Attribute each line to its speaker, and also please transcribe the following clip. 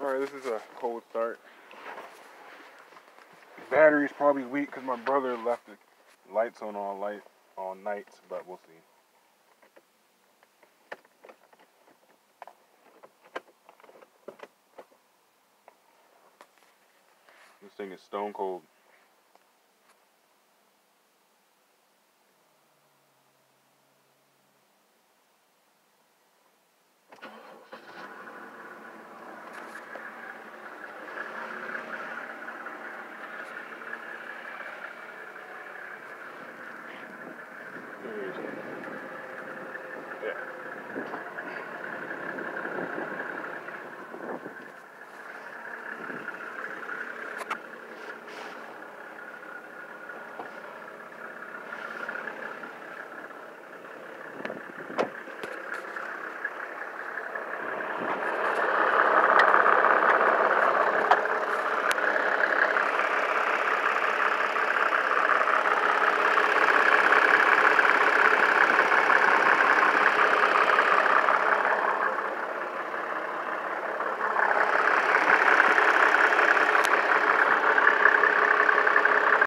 Speaker 1: Alright, this is a cold start. Battery's probably weak because my brother left the lights on all light all night, but we'll see. This thing is stone cold. Yeah.